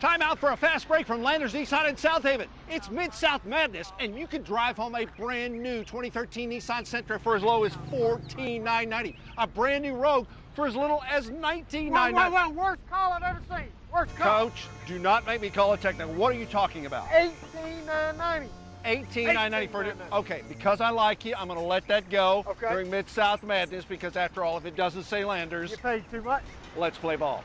Time out for a fast break from Landers Nissan in Southaven. It's Mid-South Madness, and you can drive home a brand new 2013 Nissan Sentra for as low as $14,990. A brand new Rogue for as little as $19,990. Well, well, well, worst call I've ever seen. Worst call. Coach, do not make me call a technical. What are you talking about? Eighteen nine ninety. 18990 for it. Okay, because I like you, I'm going to let that go Okay. during Mid-South Madness because after all, if it doesn't say Landers, You paid too much. let's play ball.